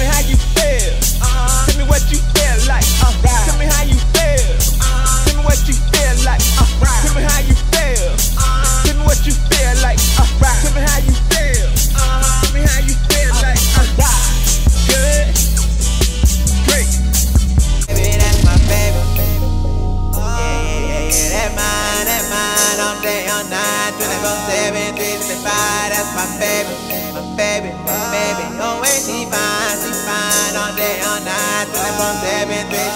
me how you feel. Uh-huh. Tell me what you feel like. Uh, right. Tell me how you feel. Uh-huh. Tell me what you feel like. Uh, right. Tell me how you feel. Uh-huh. Tell me what you feel like. Uh, right. Tell me how you feel. Uh-huh. Tell me how you feel uh-huh. like. Uh, right. Good. Great. Baby, that's my baby. Oh, yeah, yeah, yeah. That mine, that mine. All day, all night, 24/7, That's my baby, my baby, baby. Always oh, she fine. Everything